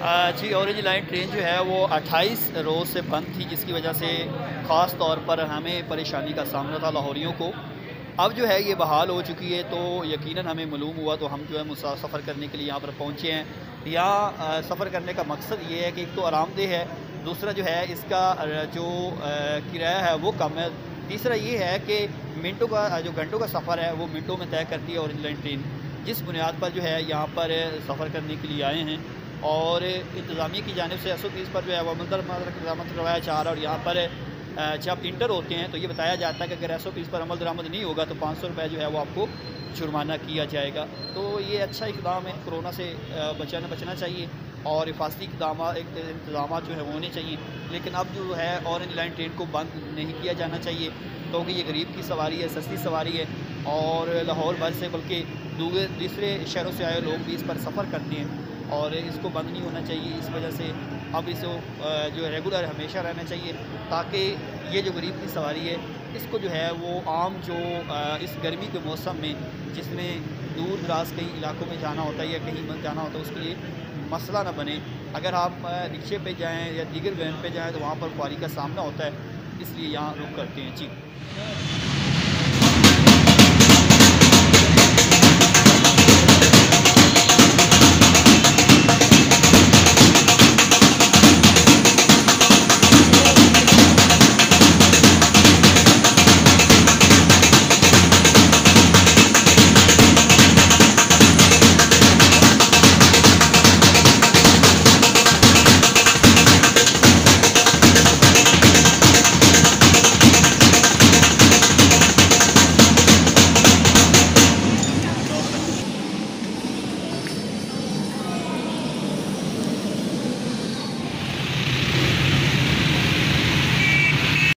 जी orange line train जो है, वो 28 रोज़ से बंद थी, जिसकी वजह से ख़ास तौर पर हमें परेशानी का सामना था लाहौरियों को। अब जो है, ये बहाल हो चुकी है तो यकीनन हमें मालूम हुआ तो हम जो है सफ़र करने के लिए यहाँ पर पहुँचे हैं। यहाँ सफ़र करने का मकसद ये है कि एक तो आरामदेह है, दूसरा जो है, इसका जो किराया है, वो कम है। तीसरा ये है कि मिनटों का जो घंटों का सफ़र है, वो मिनटों में तय करती है ऑरेंज लाइन ट्रेन जिस बुनियाद पर जो है, यहाँ पर सफ़र करने के लिए आए हैं और इंतज़ामिया की जानब से असो फ़ीस पर जो है वो मंदर इकदाम करवाया जा रहा है और यहाँ पर जब इंटर होते हैं तो ये बताया जाता है कि अगर एस ओ फ़ीस पर अमल दरामद नहीं होगा तो पाँच सौ रुपये जो है वो आपको जुर्माना किया जाएगा। तो ये अच्छा इकदाम है, कोरोना से बचाना, बचना चाहिए और हिफाजती इकदाम इंतज़ाम जो है वो होने चाहिए। लेकिन अब जो है ऑरेंज लाइन ट्रेन को बंद नहीं किया जाना चाहिए, क्योंकि ये गरीब की सवारी है, सस्ती सवारी है और लाहौर भर से बल्कि दूसरे शहरों से आए लोग भी इस पर सफ़र करते हैं। और इसको बंद नहीं होना चाहिए। इस वजह से अब इसे जो रेगुलर हमेशा रहना चाहिए ताकि ये जो गरीब की सवारी है, इसको जो है, वो आम जो इस गर्मी के मौसम में, जिसमें दूर दराज कई इलाकों में जाना होता है या कहीं जाना होता है, उसके लिए मसला ना बने। अगर आप रिक्शे पे जाएँ या दीगर वैन पे जाएँ तो वहाँ पर खुआरी का सामना होता है। इसलिए यहाँ रुक करते हैं। जी।